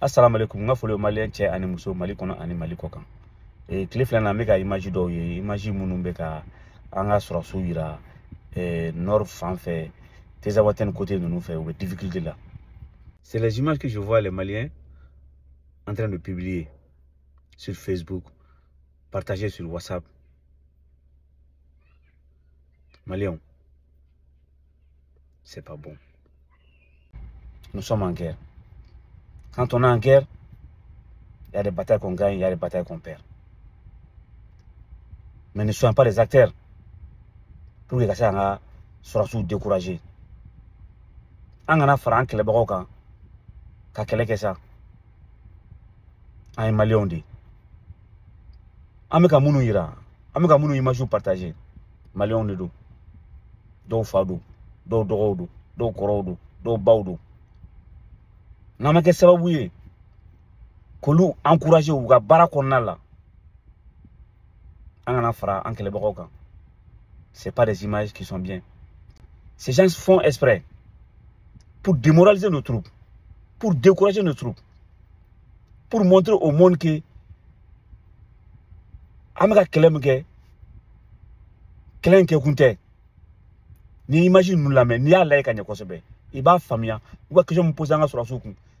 assalamu alaikum. Nga folo malien cɛ ani muso mali kɔnɔ ani mali kɔ kan e tile fila na n bɛ ka image dɔw ye image minnu bɛ ka an ka yira eh, nord fan fɛ tezawaten côté ninnu fɛ u bɛ difficulté la. C'est les images que je vois les maliens en train de publier sur facebook partager sur whatsapp. Maliens c'est pas bon. Nous sommes en guerre quand on est en guerre il y a des batailles qu'on gagne, il y a des batailles qu'on perd. Mais ne soyons pas des acteurs pour que ka se an ka sɔrɔsiw décourager. An kana fara an kɛlɛbagaw kan ka kɛlɛ kɛ sa. An ye maliyɛnw de. An bɛ ka minnu yira, an bɛ ka minnu image partager. Maliyɛnw de don. Dɔw fa. N'an ma kɛ sababu ye k'olu encourager u ka baara c'est pas des images qui sont bien. Ces gens font exprès pour démoraliser nos troupes pour décourager nos troupes pour montrer au monde que an bɛ ka kɛlɛ min kɛ kɛlɛ in kɛkun ni n'i b'a faamuya. U ka question min poser an ka sɔrɔsiw kun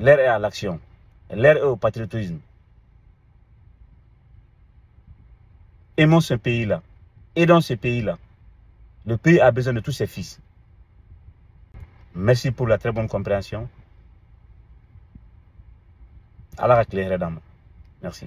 l'heure est à l'action. L'heure est au patriotisme. Aimons ce pays là aidons ce pays là le pays a besoin de tous ses fils. Merci pour la très bonne compréhension. Ala ka tile hɛrɛ d'an ma. Merci